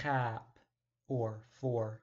cap or for